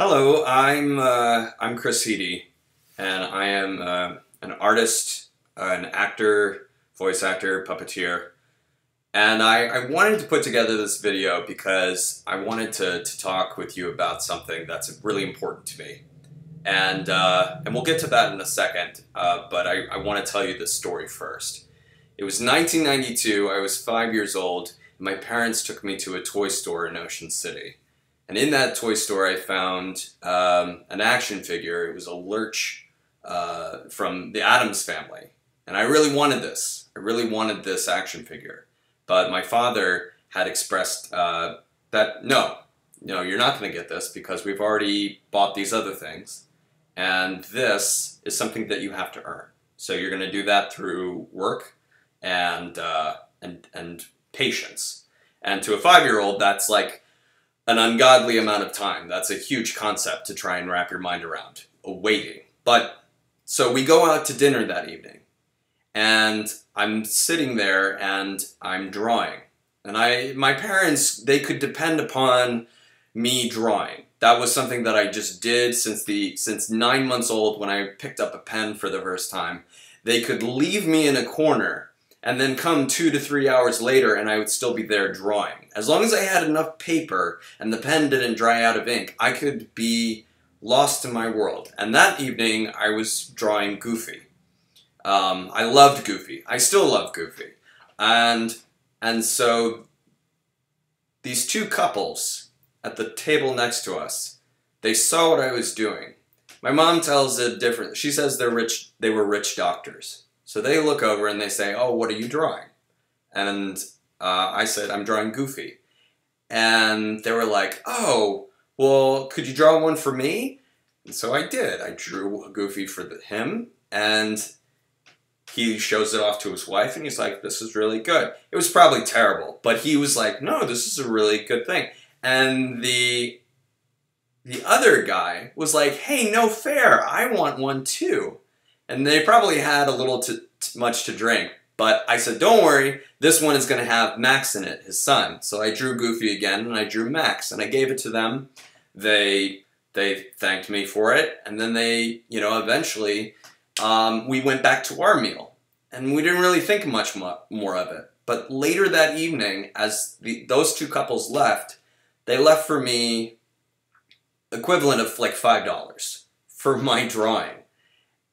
Hello, I'm uh, I'm Chris Heedy, and I am uh, an artist, an actor, voice actor, puppeteer, and I, I, wanted to put together this video because I wanted to, to talk with you about something that's really important to me, and uh, and we'll get to that in a second. Uh, but I, I want to tell you this story first. It was 1992. I was five years old. And my parents took me to a toy store in Ocean City. And in that toy store, I found um, an action figure. It was a Lurch uh, from the Addams Family. And I really wanted this. I really wanted this action figure. But my father had expressed uh, that no, no, you're not going to get this because we've already bought these other things. And this is something that you have to earn. So you're going to do that through work and, uh, and, and patience. And to a five year old, that's like, an ungodly amount of time. That's a huge concept to try and wrap your mind around. Waiting. But so we go out to dinner that evening, and I'm sitting there and I'm drawing. And I, my parents, they could depend upon me drawing. That was something that I just did since the since nine months old when I picked up a pen for the first time. They could leave me in a corner and then come two to three hours later and I would still be there drawing. As long as I had enough paper and the pen didn't dry out of ink, I could be lost in my world. And that evening, I was drawing Goofy. Um, I loved Goofy. I still love Goofy. And, and so these two couples at the table next to us, they saw what I was doing. My mom tells a different, she says they're rich, they were rich doctors. So they look over and they say, "Oh, what are you drawing?" And uh, I said, "I'm drawing Goofy." And they were like, "Oh, well, could you draw one for me?" And so I did. I drew a Goofy for the, him, and he shows it off to his wife, and he's like, "This is really good." It was probably terrible, but he was like, "No, this is a really good thing." And the the other guy was like, "Hey, no fair! I want one too." And they probably had a little too, much to drink. But I said, don't worry, this one is going to have Max in it, his son. So I drew Goofy again, and I drew Max, and I gave it to them. They they thanked me for it, and then they, you know, eventually um, we went back to our meal, and we didn't really think much more of it. But later that evening, as the, those two couples left, they left for me equivalent of like five dollars for my drawing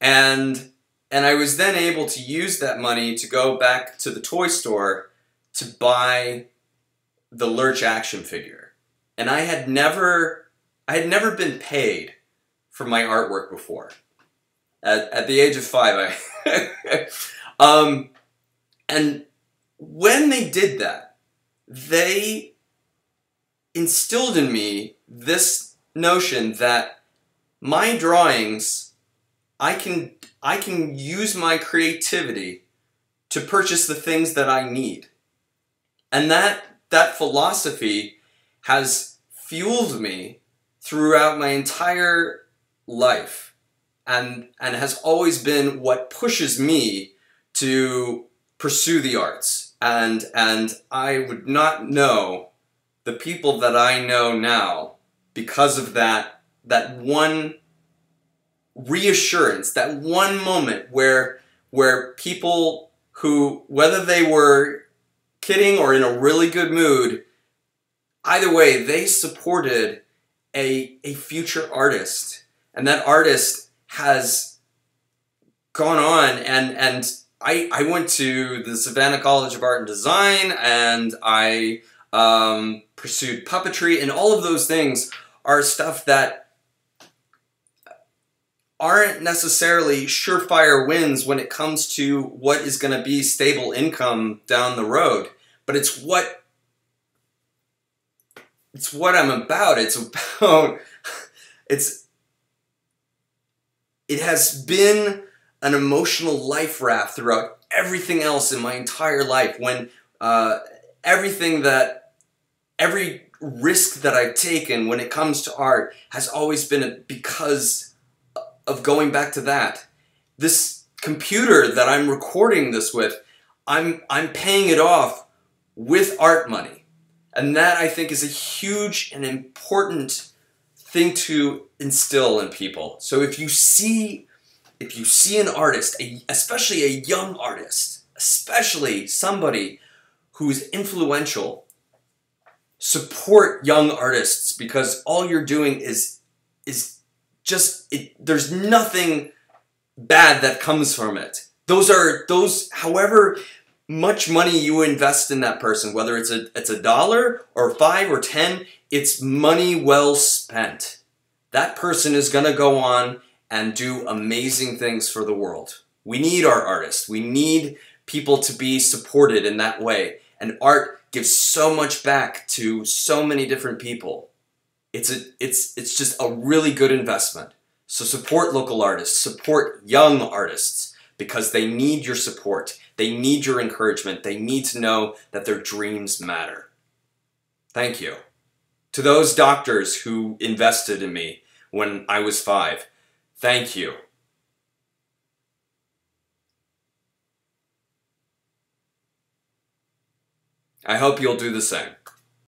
and and I was then able to use that money to go back to the toy store to buy the Lurch action figure. And I had never I had never been paid for my artwork before. At, at the age of five, I um, and when they did that, they instilled in me this notion that my drawings I can I can use my creativity to purchase the things that I need. And that that philosophy has fueled me throughout my entire life and and has always been what pushes me to pursue the arts and and I would not know the people that I know now because of that that one reassurance, that one moment where where people who whether they were kidding or in a really good mood, either way, they supported a a future artist. And that artist has gone on and and I, I went to the Savannah College of Art and Design and I um, pursued puppetry and all of those things are stuff that aren't necessarily surefire wins when it comes to what is going to be stable income down the road but it's what it's what I'm about. It's about it's it has been an emotional life raft throughout everything else in my entire life when uh, everything that every risk that I've taken when it comes to art has always been because of going back to that. This computer that I'm recording this with, I'm, I'm paying it off with art money. And that I think is a huge and important thing to instill in people. So if you see if you see an artist, especially a young artist, especially somebody who's influential, support young artists because all you're doing is is just it, there's nothing bad that comes from it. Those are those however much money you invest in that person, whether it's a it's a dollar or 5 or 10, it's money well spent. That person is going to go on and do amazing things for the world. We need our artists. We need people to be supported in that way. And art gives so much back to so many different people. It's a it's it's just a really good investment. So support local artists, support young artists because they need your support. They need your encouragement. They need to know that their dreams matter. Thank you. To those doctors who invested in me when I was 5, thank you. I hope you'll do the same.